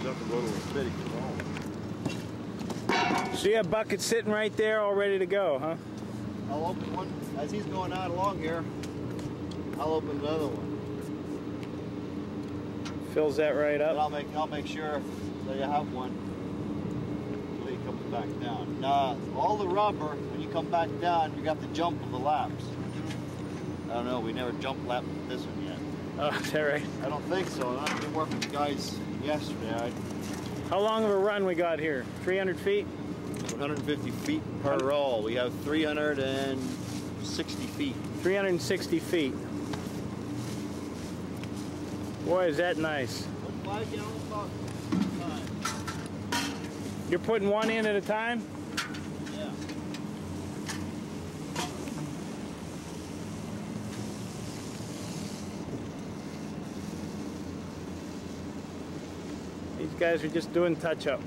have to go to a control. So you have buckets sitting right there all ready to go, huh? I'll open one as he's going out along here. I'll open another one. Fills that right And up. I'll make I'll make sure that you have one until he comes back down. Now all the rubber, when you come back down, you got the jump of the laps. I don't know, we never jump lapped this one yet. Oh, is that right? I don't think so. I've been working with the guys yesterday. I How long of a run we got here? 300 feet? 150 feet per roll. We have 360 feet. 360 feet. Boy, is that nice. Five gallon bucket. You're putting one in at a time? These guys are just doing touch up.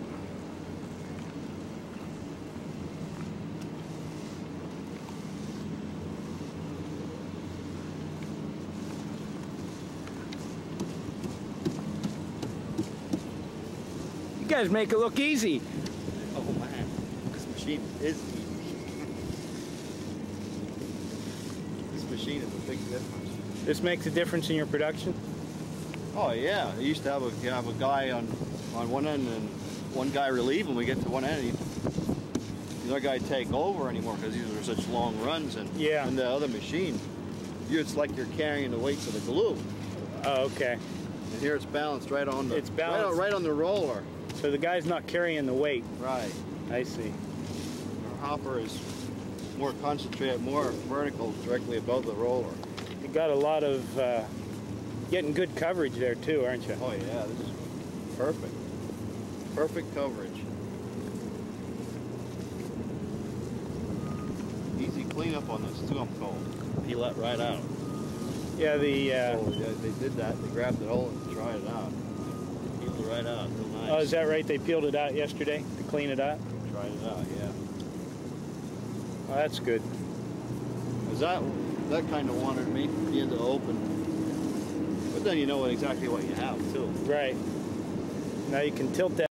You guys make it look easy. Oh man, this machine is easy. this machine is a big difference. This makes a difference in your production. Oh yeah, I used to have a have a guy on on one end and one guy relieve when we get to one end. He, the other guy take over anymore because these are such long runs and Yeah. and the other machine, you it's like you're carrying the weights of the glue. Oh, okay. And here it's balanced right on the It's right on, right on the roller. So the guy's not carrying the weight. Right. I see. Our hopper is more concentrated, more vertical, directly above the roller. You got a lot of uh, getting good coverage there too, aren't you? Oh yeah, this is perfect. Perfect coverage. Easy cleanup on this too, I'm told. Peel that right out. Yeah, the uh, Oh, yeah, they did that. They grabbed it all and tried it out. Peeled it right out. Real nice. oh, is that right? They peeled it out yesterday to clean it up. Tried it out, yeah. Oh, that's good. Cause that that kind of wanted me for the end to open. Then you know exactly what you have too. Right. Now you can tilt that.